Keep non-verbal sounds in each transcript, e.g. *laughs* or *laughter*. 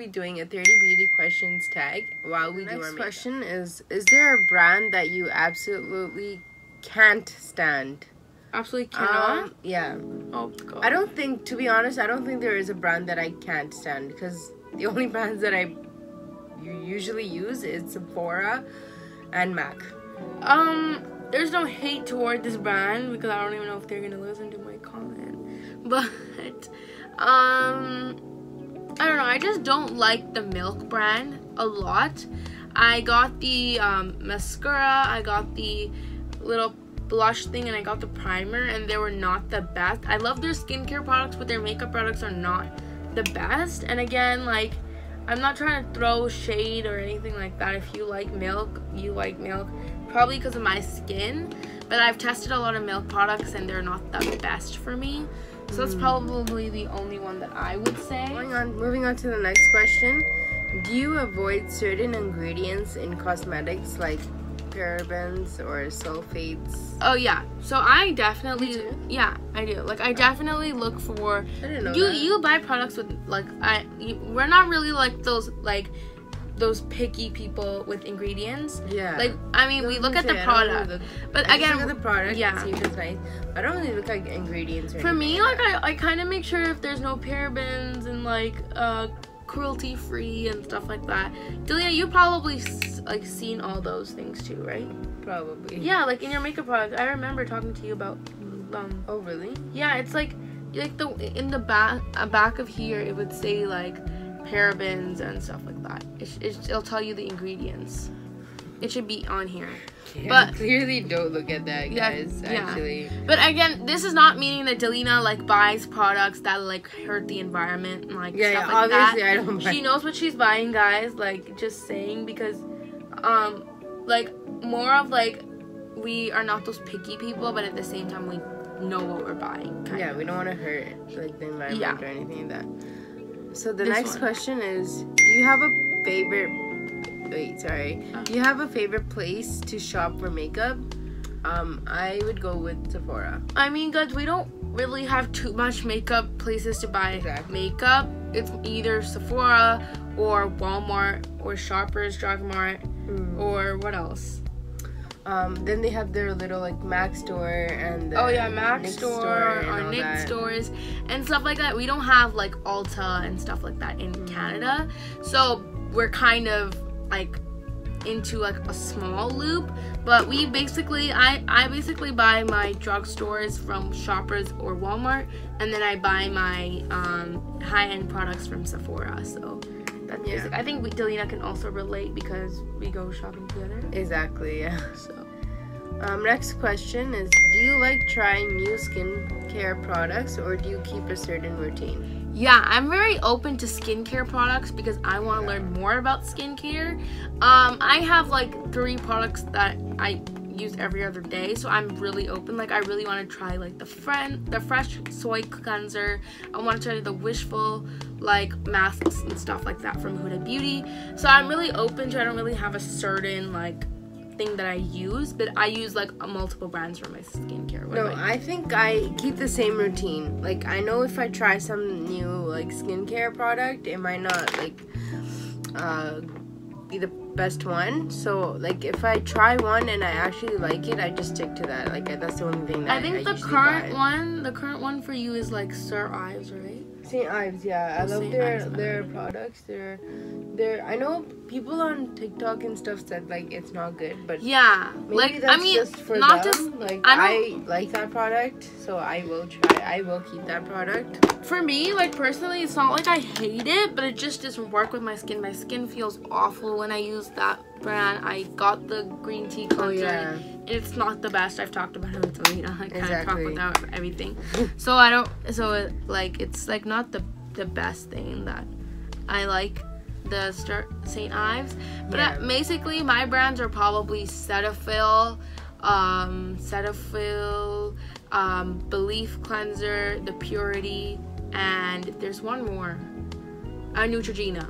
be doing a 30 beauty questions tag while we The do our makeup. question is Is there a brand that you absolutely can't stand? Absolutely cannot. Um, yeah. oh god. I don't think, to be honest, I don't think there is a brand that I can't stand because the *laughs* only brands that I u- usually use is Sephora and MAC. Um, there's no hate toward this brand because I don't even know if they're gonna listen to my comment. *laughs* But um, I don't know. I just don't like the Milk brand a lot. I got the um, mascara. I got the little blush thing, and I got the primer, and they were not the best. I love their skincare products, but their makeup products are not the best. And again, like. I'm not trying to throw shade or anything like that. If you like milk, you like milk probably because of my skin. But I've tested a lot of milk products and they're not the best for me. So that's probably the only one that I would say. Going on, moving on to the next question. Do you avoid certain ingredients in cosmetics like parabens or sulfates? Oh yeah. So I definitely do? yeah, I do. Like I definitely look for I didn't know you that. you buy products with like I you, we're not really like those like those picky people with ingredients. yeah. Like I mean, we look at the I'm saying, I don't really product. look- But I again, look at the product yeah. see if it's nice. I don't really look at ingredients. Or For me, like. I, I kind of make sure if there's no parabens and like uh cruelty free and stuff like that. Delia, you probably s- like seen all those things too, right? probably. Yeah, like in your makeup product. I remember talking to you about um Oh really? yeah, it's like like the in the back uh, back of here it would say like parabens and stuff like that. It, it, it'll tell you the ingredients. It should be on here. But- clearly don't look at that, guys. yeah. Actually, But again, this is not meaning that Delina like buys products that like hurt the environment and like yeah, stuff yeah. like that. obviously, I don't. Buy. She knows what she's buying guys like just saying because um like more of like we are not those picky people but at the same time we know what we're buying yeah, of. we don't want to hurt like the environment Yeah. or anything like that. So the This next one. question is: Do you have a favorite? Wait, sorry. Oh. Do you have a favorite place to shop for makeup? Um, I would go with Sephora. i mean guys we don't really have too much makeup places to buy Exactly. makeup it's either sephora or walmart or shoppers drug mart or what else Um, then they have their little like Mac store and the Oh yeah, Mac NYX store and or NYX that. stores and stuff like that. We don't have like Ulta and stuff like that in Canada, so we're kind of like into like a small loop. But we basically, I I basically buy my drugstores from Shoppers or Walmart, and then I buy my um, high end products from Sephora. So. That's Yeah. basic. I think we, Delina can also relate because we go shopping together. Exactly. Yeah. So Um, next question is: Do you like trying new skincare products, or do you keep a certain routine? Yeah, I'm very open to skincare products because I want to learn more about skincare. Um, I have like three products that I use every other day, so I'm really open. Like I really want to try like the friend, the fresh soy cleanser. I want to try the wishful like masks and stuff like that from Huda Beauty. So I'm really open to. I don't really have a certain like thing that I use, but I use like multiple brands for my skincare. What No, you? I think I keep the same routine. Like I know if I try some new like skincare product, it might not like uh be the best one. So like if I try one and I actually like it, I just stick to that. Like that's the only thing that I think the current buy. one, the current one for you is like Sir Ives, right? St. Ives, yeah, I love St. their Ives, their products. Their their I know people on TikTok and stuff said like it's not good, but Yeah, maybe like that's I mean, just for not them. just like I I, like that product, so I will try. I will keep that product. for me, like personally, it's not like I hate it, but it just doesn't work with my skin. My skin feels awful when I use that brand. I got the green tea Oh yeah, It's not the best. I've talked about it with Alina. I kind of talk about everything. so I don't. So it, like, it's like not the the best thing that I like. The St. Ives, but Yeah. uh, basically my brands are probably Cetaphil, um, Cetaphil, um, Belief Cleanser, The Purity, and there's one more, uh, Neutrogena.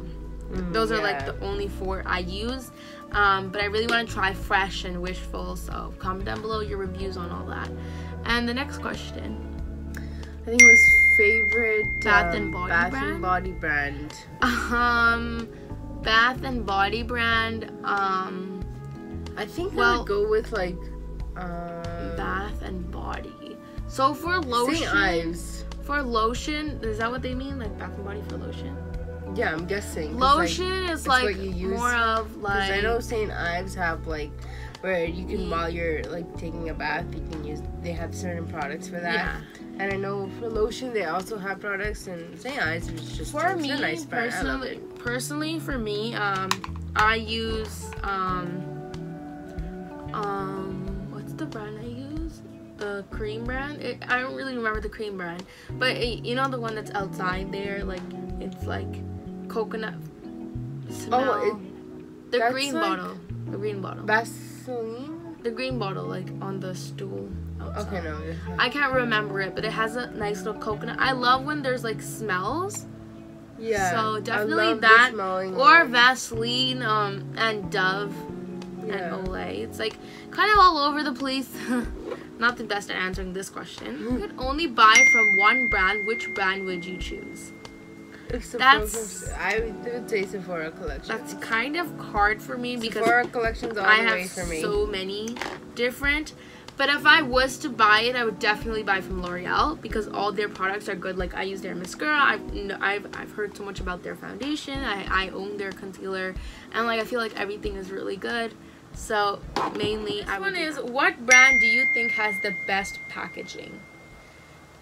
Mm, Those are like the only four I use. Um, but I really want to try Fresh and Wishful, so comment down below your reviews on all that. And the next question. I think it was favorite Bath um, and Body Bath brand? and Body brand? Um, Bath and Body brand. Um, I think I Well- would go with like um, Bath and Body. So for lotion, for lotion, is that what they mean? Like Bath and Body for lotion? Yeah, I'm guessing. 'cause, like, Lotion is like you use- more of like I know St. Ives have like where you can while you're like taking a bath, you can use. They have certain products for that. yeah. And I know for lotion, they also have products, and St. Ives is just For me a nice brand. I love personally, personally for me, um, I use um, um, what's the brand I use? The cream brand. It, I don't really remember the cream brand, but it, you know the one that's outside there, like it's like coconut. Smell. Oh, it, the green like- bottle. The green bottle. Vaseline. the green bottle, like on the stool. Outside. Okay, no. I can't remember it, but it has a nice little coconut. I love when there's like smells. Yeah. So definitely that or one. Vaseline um and Dove Yeah. and Olay. It's like kind of all over the place. *laughs* Not the best at answering this question. You *laughs* could only buy from one brand. Which brand would you choose? That's- I would say Sephora collection. That's kind of hard for me because Sephora collections all I the way have for me. so many different. But if I was to buy it, I would definitely buy from L'Oreal because all their products are good. Like I use their mascara. I've I've, I've heard so much about their foundation. I, I own their concealer, and like I feel like everything is really good. So mainly, I would. One is what brand do you think has the best packaging?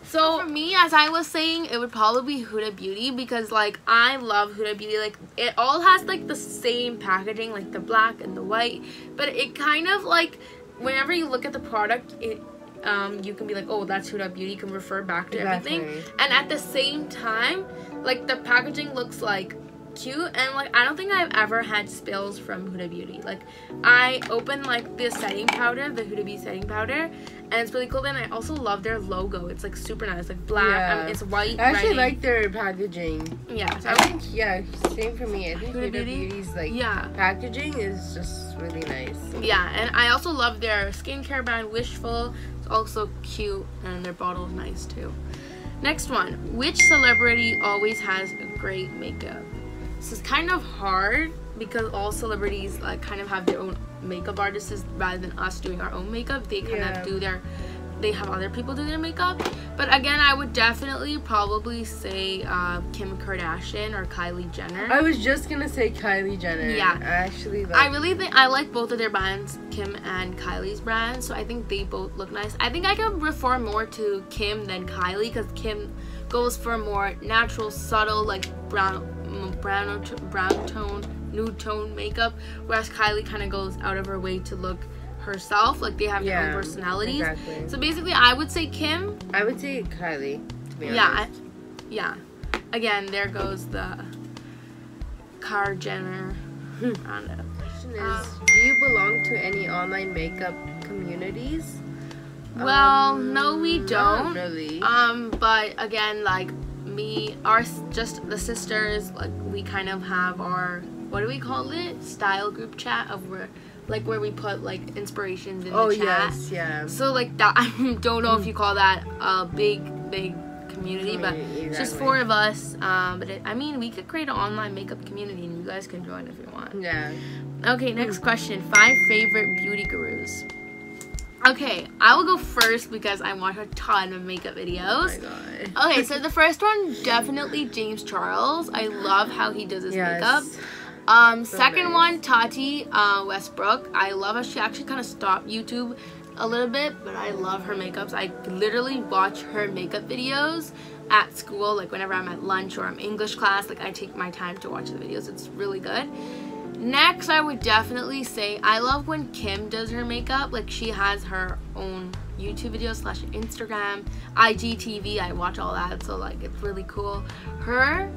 So for me, as I was saying, it would probably be Huda Beauty because like I love Huda Beauty. Like it all has like the same packaging, like the black and the white, but it kind of like whenever you look at the product, it um you can be like, oh, that's Huda Beauty. You can refer back to everything, and at the same time, like the packaging looks like cute and like I don't think I've ever had spills from Huda Beauty. Like I opened like the setting powder, the Huda Beauty setting powder, and it's really cool. And I also love their logo. It's like super nice, like black. Yeah. um, it's white. I actually writing. like their packaging. Yeah. I think yeah, same for me. I think Huda Huda Beauty? Beauty's like Yeah. packaging is just really nice. Yeah, and I also love their skincare brand Wishful. It's also cute, and their bottle is nice too. Next one, which celebrity always has great makeup? This is kind of hard because all celebrities like kind of have their own makeup artists rather than us doing our own makeup. They kind Yeah. of do their they have other people do their makeup. But again, I would definitely probably say uh, Kim Kardashian or Kylie Jenner. I was just gonna say Kylie Jenner. Yeah. I actually like. I really think I like both of their brands, Kim and Kylie's brand. So I think they both look nice. I think I can refer more to Kim than Kylie because Kim goes for more natural, subtle, like brown, brown, brown tone, nude tone makeup, whereas Kylie kind of goes out of her way to look herself. Like they have their own personalities. exactly. So basically, I would say Kim. I would say Kylie. To be Yeah, I, yeah. Again, there goes the Car Jenner. I don't know. question is, Um, do you belong to any online makeup communities? Well, Um, no, we don't. really. Um, but again, like me, our s- just the sisters, like we kind of have our what do we call it? Style group chat of where, like where we put like inspirations in oh the chat. yes, yeah. So like that, *laughs* I don't know if you call that a big, big community, but Community, it's just four of us. Um, but it, I mean, we could create an online makeup community, and you guys can join if you want. Yeah. Okay, next question. Five favorite beauty gurus. Okay, I will go first because I watch a ton of makeup Oh videos. my god. Okay, so the first one definitely James Charles. I love how he does his Yes. makeup. Um, So second nice. one Tati uh, Westbrook. I love how she actually kind of stopped YouTube a little bit, but I love her makeups. I literally watch her makeup videos at school, like whenever I'm at lunch or I'm English class. Like I take my time to watch the videos. It's really good. Next, I would definitely say I love when Kim does her makeup. Like she has her own YouTube video slash Instagram, IGTV. I watch all that, so like it's really cool. Her,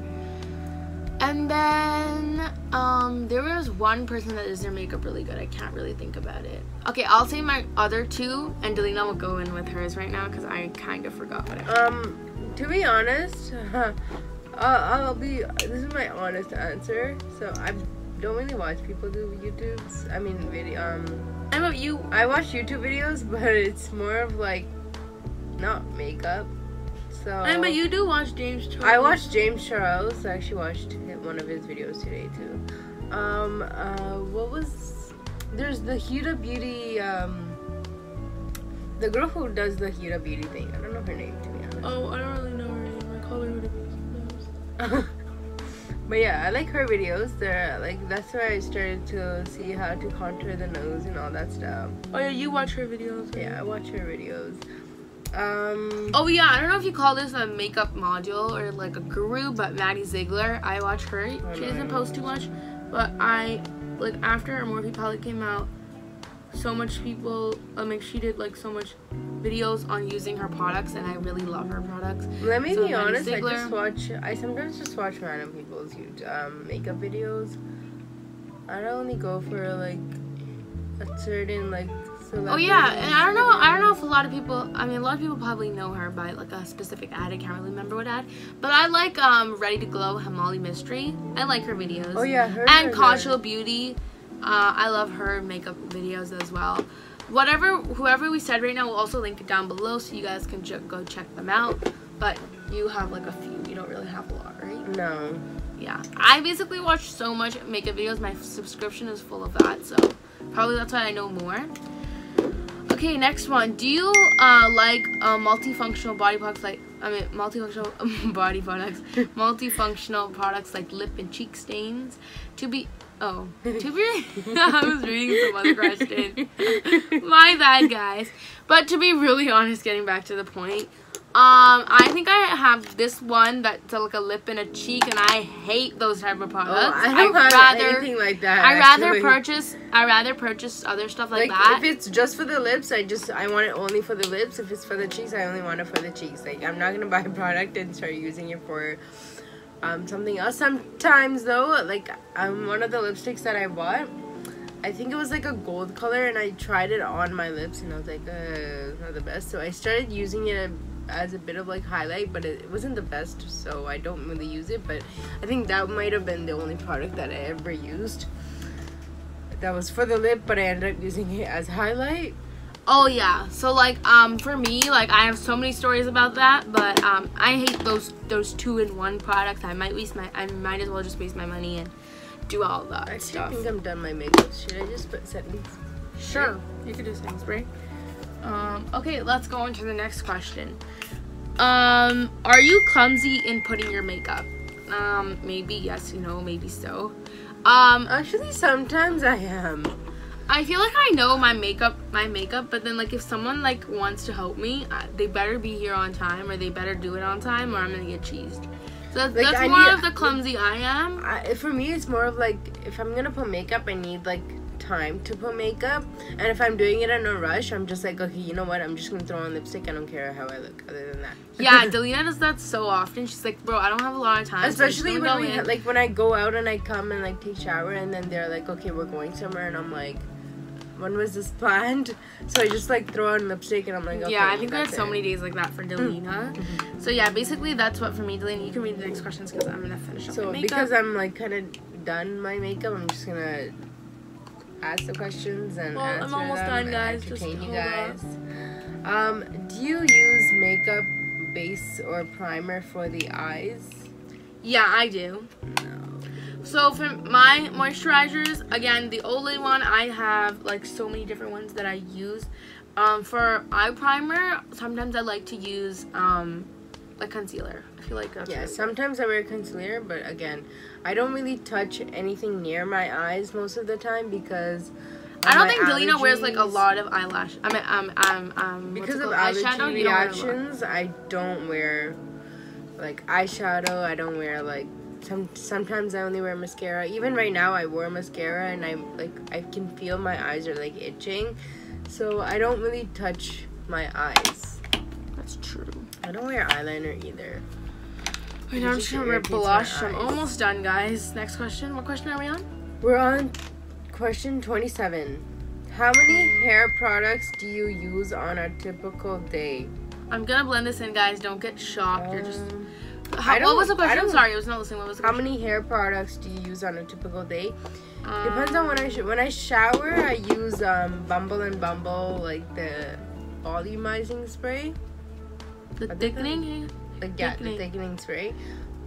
and then um, there was one person that does their makeup really good. I can't really think about it. Okay, I'll say my other two, and Delina will go in with hers right now because I kind of forgot what I. Um, to be honest, *laughs* uh, I'll be. This is my honest answer. So I don't really watch people do YouTubes. I mean, video. Um, How about you? I watch YouTube videos, *laughs* but it's more of like not makeup. So I mean, but you do watch James Charles. I watched James Charles. I actually watched one of his videos today too. Um, uh, what was there's the Huda Beauty. Um, the girl who does the Huda Beauty thing. I don't know her name to be honest. Oh, I don't really know her name. I call her Huda *laughs* but yeah, I like her videos. They're like that's where I started to see how to contour the nose and all that stuff. Oh yeah, you watch her videos. Yeah, I watch her videos. Um. Oh yeah, I don't know if you call this a makeup module or like a guru, but Maddie Ziegler, I watch her. Oh, She doesn't post too much, but I like after her Morphe palette came out, so much people um like she did like so much videos on using her products, and I really love her products. Let me So be honest. I just watch. I sometimes just watch random people's um, makeup videos. I don't only go for like a certain like. Oh yeah, and I don't know. I don't know if a lot of people. I mean, a lot of people probably know her by like a specific ad. I can't really remember what ad, but I like um Ready to Glow Hamali Mystery. I like her videos. Oh yeah, her and Concho Beauty. Uh, I love her makeup videos as well. Whatever, whoever we said right now, we'll also link it down below so you guys can go check them out. But you have like a few. You don't really have a lot, right? No. Yeah. I basically watch so much makeup videos. My subscription is full of that, so probably that's why I know more. Okay, next one. Do you uh, like uh, multifunctional body products like I mean multifunctional *laughs* body products, multifunctional products like lip and cheek stains? To be oh to be *laughs* I was reading some other question. *laughs* My bad, guys. But to be really honest, getting back to the point, um, I think I have this one that's like a lip and a cheek, and I hate those type of products. Oh, products. I don't I'd have rather anything like that. I rather purchase I rather purchase other stuff like, Like that. if it's just for the lips, I just I want it only for the lips. If it's for the cheeks, I only want it for the cheeks. Like I'm not gonna buy a product and start using it for um, something else. Sometimes though, like um, one of the lipsticks that I bought, I think it was like a gold color, and I tried it on my lips, and I was like, uh, it's not the best. So I started using it as a bit of like highlight, but it, wasn't the best, so I don't really use it. But I think that might have been the only product that I ever used. That was for the lip, but I ended up using it as highlight. Oh yeah. So like um for me like I have so many stories about that, but um I hate those those two in one products. I might waste my I might as well just waste my money and do all that I stuff. think I'm done my makeup. Should I just put settings? Sure, you could do setting spray. Um, okay, let's go on to the next question. Um, are you clumsy in putting your makeup? Um, maybe yes, you know, maybe so. Um, Actually, sometimes I am. I feel like I know my makeup, my makeup, but then like if someone like wants to help me, uh, they better be here on time, or they better do it on time, or I'm gonna get cheesed. So that's, Like, that's more need- of the clumsy I am. I, for me, it's more of like if I'm gonna put makeup, I need like time to put makeup. And if I'm doing it in a rush, I'm just like, okay, you know what? I'm just gonna throw on lipstick. I don't care how I look. Other than that. Yeah, *laughs* Delina does that so often. She's like, bro, I don't have a lot of time. so Especially gonna when we in." like when I go out and I come and like take shower and then they're like, okay, we're going somewhere, and I'm like, when was this planned? *laughs* So I just like throw on lipstick and I'm like, okay, yeah, I think we had so it. many days like that for mm. Delina. Mm-hmm. So yeah, basically that's what for me, Delina. You can read the next questions because I'm gonna finish up So my makeup. because I'm like kind of done my makeup, I'm just gonna ask the questions and Well, I'm answer almost them done, and guys. Just entertain you guys. Um, do you use makeup base or primer for the eyes? yeah, I do. So for my moisturizers, again, the Olay one, I have like so many different ones that I use. Um, for eye primer, sometimes I like to use um, like concealer. I feel like that's Yeah, really good. sometimes I wear concealer, but again, I don't really touch anything near my eyes most of the time because I don't think Delina wears like a lot of eyelash. I mean, um, um, um, because of allergy eyeshadow. You don't wear a lot. reactions. I don't wear like eyeshadow. I don't wear like some. Sometimes I only wear mascara. Even right now, I wear mascara, and I'm like I can feel my eyes are like itching, so I don't really touch my eyes. That's true. I don't wear eyeliner either. Right It now I'm just gonna my blush. I'm almost done, guys. Next question. What question are we on? We're on question 27. How many hair products do you use on a typical day? I'm gonna blend this in, guys. Don't get shocked. You're just. Um, How, I what was the question? Sorry, I was not listening. What was the how question? many hair products do you use on a typical day? Um, Depends on when I when I shower. I use um, Bumble and Bumble like the volumizing spray. The Other thickening ha- like yeah, Thickening. the thickening spray.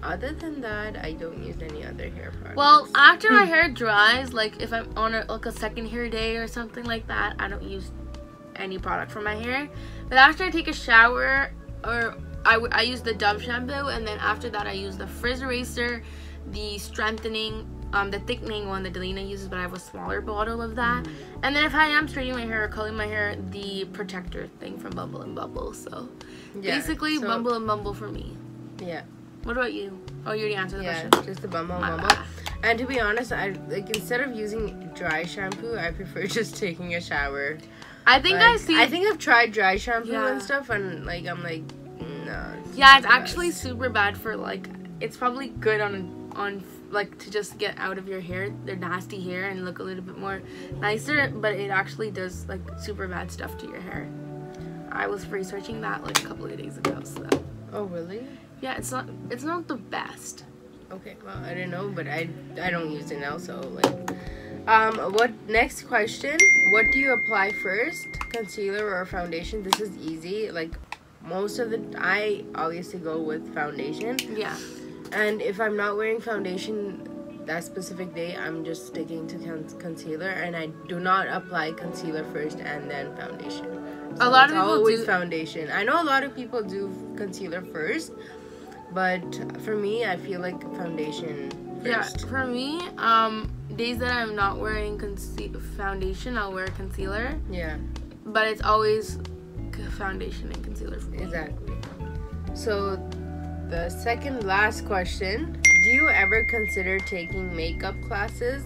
Other than that, I don't use any other hair products. Well, after my hmm. hair dries, like if I'm on a, like a second hair day or something like that, I don't use any product for my hair. But after I take a shower, or I, I use the Dove shampoo, and then after that I use the Frizz eraser, the strengthening, um, the thickening one that Delina uses, but I have a smaller bottle of that. And then if I am straightening my hair or curling my hair, the protector thing from Bumble and Bumble. So Yeah, basically, so- Bumble and Bumble for me. Yeah, What about you? Oh, you already answered the yeah, question. just the bumble and bumble. And to be honest, I like instead of using dry shampoo, I prefer *laughs* just taking a shower. I think I see. I think I've tried dry shampoo Yeah. and stuff, and like I'm like, no. Yeah, it's actually super bad for like. It's probably good on on like to just get out of your hair, their nasty hair, and look a little bit more nicer. But it actually does like super bad stuff to your hair. I was researching that like a couple of days ago. So Oh really? yeah, it's not it's not the best. Okay, well I don't know, but I I don't use it now, so like. Um, what next question? What do you apply first, concealer or foundation? This is easy. Like most of the, I obviously go with foundation. Yeah, And if I'm not wearing foundation that specific day, I'm just sticking to con- concealer, and I do not apply concealer first and then foundation. A lot of people always do- foundation. I know a lot of people do concealer first, but for me, I feel like foundation yeah. For me, um, days that I'm not wearing foundation, I'll wear concealer. Yeah, But it's always foundation and concealer for me. exactly. So, the second last question: Do you ever consider taking makeup classes?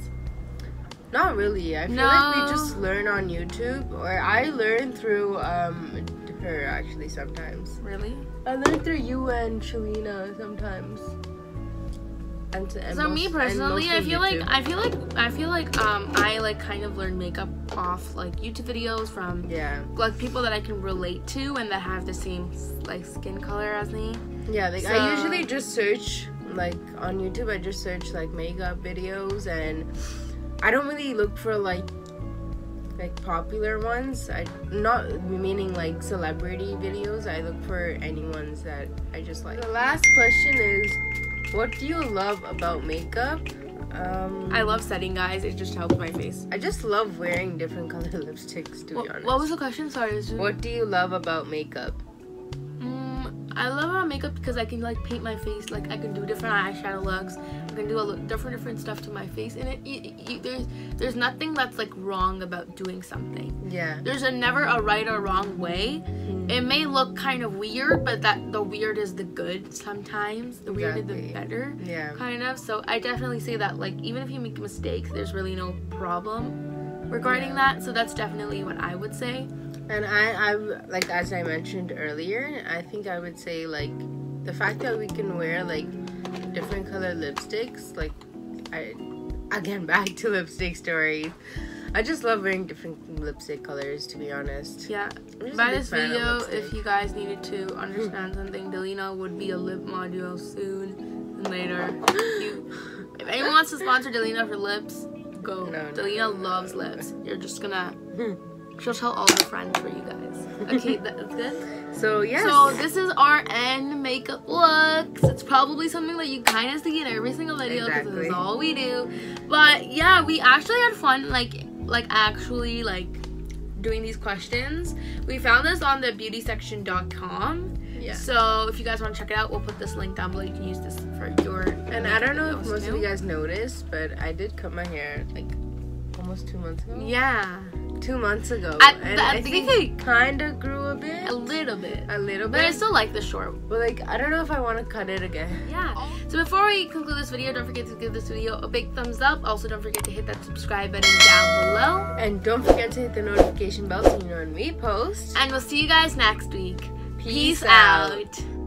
Not really. I feel like we just learn on YouTube, or I learn through um her actually sometimes. Really? I learn through you and Shalina sometimes. And, and So me most- and personally, I mostly feel like I feel like I feel like um I like kind of learn makeup off like YouTube videos from yeah, like people that I can relate to and that have the same like skin color as me. yeah. Like So- I usually just search like on YouTube. I just search like makeup videos, and I don't really look for like like popular ones. I not meaning like celebrity videos. I look for any ones that I just like. The last question is, what do you love about makeup? Um, I love setting guys. It just helps my face. I just love wearing different color *laughs* lipsticks. To be honest. what was the question? Sorry. just- What do you love about makeup? Mm, I love makeup because I can like paint my face. Like I can do different eyeshadow looks. I can do a lo- different different stuff to my face, and it, you, you, there's there's nothing that's like wrong about doing something. Yeah. There's a never a right or wrong way. Mm. It may look kind of weird, but that the weird is the good sometimes. The weird is Exactly. the better, Yeah. kind of. So I definitely say that like even if you make mistakes, there's really no problem regarding Yeah. that. So that's definitely what I would say. And I, I, like as I mentioned earlier, I think I would say like the fact that we can wear like different color lipsticks, like I, again *laughs* back to lipstick stories. I just love wearing different lipstick colors. To be honest. Yeah. I'm just a By this video, if you guys needed to understand *laughs* something, Delina would be a lip module soon and later. If, *laughs* you, if anyone wants to sponsor Delina for lips, go. No, no, Delina no, no, loves lips. You're just gonna. She'll tell all the friends for you guys. Okay, *laughs* that's good. So yes. So this is our end makeup looks. It's probably something that you kind of see in every single video because this is all we do. But yeah, we actually had fun. Like, like actually like doing these questions. We found this on the beautysection.com. yeah. So if you guys want to check it out, we'll put this link down below. You can use this for your. And I don't know if most too. of you guys noticed, but I did cut my hair like almost two months ago. Yeah, Two months ago, At and the I think beginning. it kind of grew a bit, a little bit. a little bit. But I still like the short But like, I don't know if I want to cut it again. Yeah. So before we conclude this video, don't forget to give this video a big thumbs up. Also, don't forget to hit that subscribe button down below. And don't forget to hit the notification bell so you know when we post. And we'll see you guys next week. Peace Peace out. out.